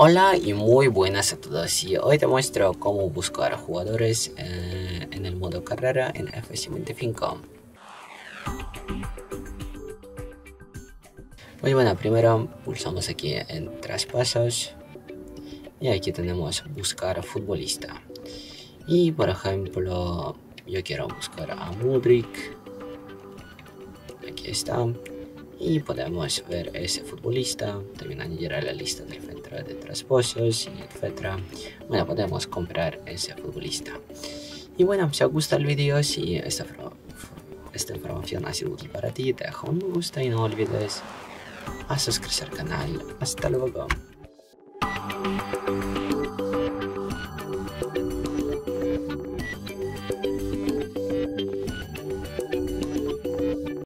Hola y muy buenas a todos y hoy te muestro cómo buscar jugadores eh, en el modo carrera en F55 Muy bueno, primero pulsamos aquí en traspasos y aquí tenemos buscar futbolista. Y por ejemplo yo quiero buscar a Mudrik. Aquí está. Y podemos ver ese futbolista, también añadir a la lista del centro de traspasos, etc. Bueno, podemos comprar ese futbolista. Y bueno, si os gusta el vídeo, si esta, esta información ha sido útil para ti, deja un me gusta y no olvides a suscribirse al canal. Hasta luego.